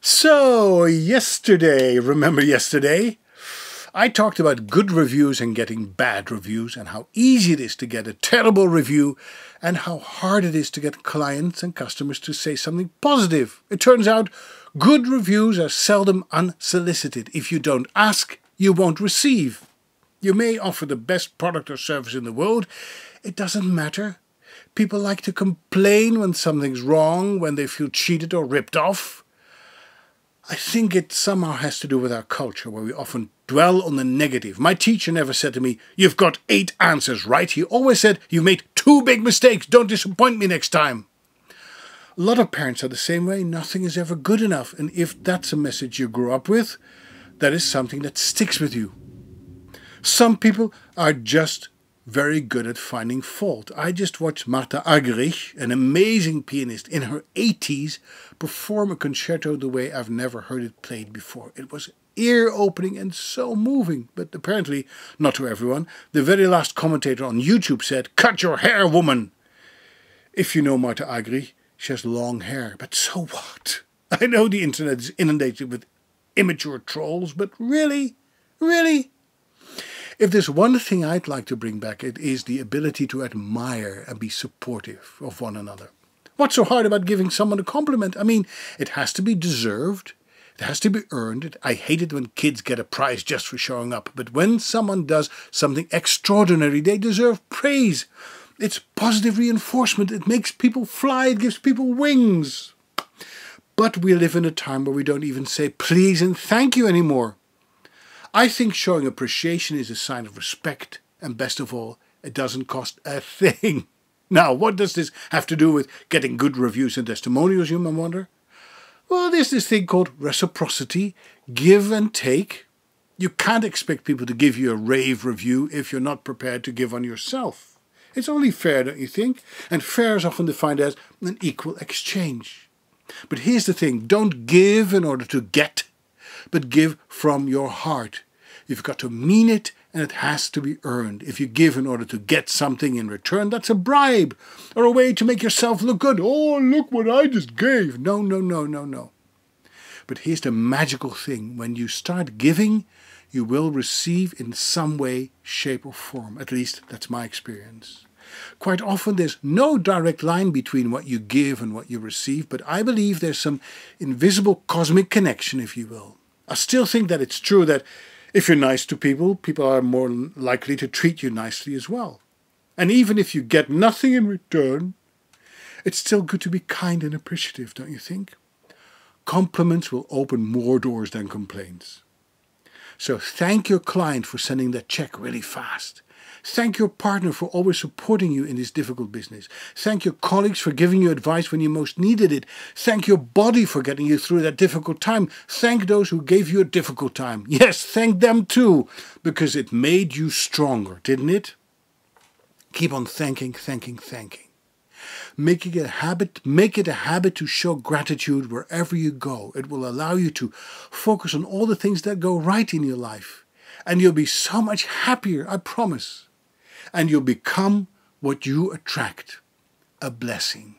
So, yesterday, remember yesterday? I talked about good reviews and getting bad reviews, and how easy it is to get a terrible review, and how hard it is to get clients and customers to say something positive. It turns out good reviews are seldom unsolicited. If you don't ask, you won't receive. You may offer the best product or service in the world, it doesn't matter. People like to complain when something's wrong, when they feel cheated or ripped off. I think it somehow has to do with our culture, where we often dwell on the negative. My teacher never said to me, You've got eight answers right. He always said, You've made two big mistakes. Don't disappoint me next time. A lot of parents are the same way. Nothing is ever good enough. And if that's a message you grew up with, that is something that sticks with you. Some people are just very good at finding fault. I just watched Martha Argerich, an amazing pianist in her 80s, perform a concerto the way I've never heard it played before. It was ear opening and so moving, but apparently not to everyone. The very last commentator on YouTube said, Cut your hair, woman! If you know Martha Argerich, she has long hair, but so what? I know the internet is inundated with immature trolls, but really? Really? If there's one thing I'd like to bring back, it is the ability to admire and be supportive of one another. What's so hard about giving someone a compliment? I mean, it has to be deserved. It has to be earned. I hate it when kids get a prize just for showing up. But when someone does something extraordinary, they deserve praise. It's positive reinforcement. It makes people fly. It gives people wings. But we live in a time where we don't even say please and thank you anymore. I think showing appreciation is a sign of respect, and best of all, it doesn't cost a thing. Now, what does this have to do with getting good reviews and testimonials, you may wonder? Well, there's this thing called reciprocity, give and take. You can't expect people to give you a rave review if you're not prepared to give on yourself. It's only fair, don't you think? And fair is often defined as an equal exchange. But here's the thing don't give in order to get but give from your heart. You've got to mean it and it has to be earned. If you give in order to get something in return, that's a bribe or a way to make yourself look good. Oh, look what I just gave. No, no, no, no, no. But here's the magical thing when you start giving, you will receive in some way, shape, or form. At least that's my experience. Quite often there's no direct line between what you give and what you receive, but I believe there's some invisible cosmic connection, if you will. I still think that it's true that if you're nice to people, people are more likely to treat you nicely as well. And even if you get nothing in return, it's still good to be kind and appreciative, don't you think? Compliments will open more doors than complaints. So thank your client for sending that check really fast. Thank your partner for always supporting you in this difficult business. Thank your colleagues for giving you advice when you most needed it. Thank your body for getting you through that difficult time. Thank those who gave you a difficult time. Yes, thank them too, because it made you stronger, didn't it? Keep on thanking, thanking, thanking. Making it a habit, make it a habit to show gratitude wherever you go. It will allow you to focus on all the things that go right in your life. And you'll be so much happier, I promise and you'll become what you attract a blessing.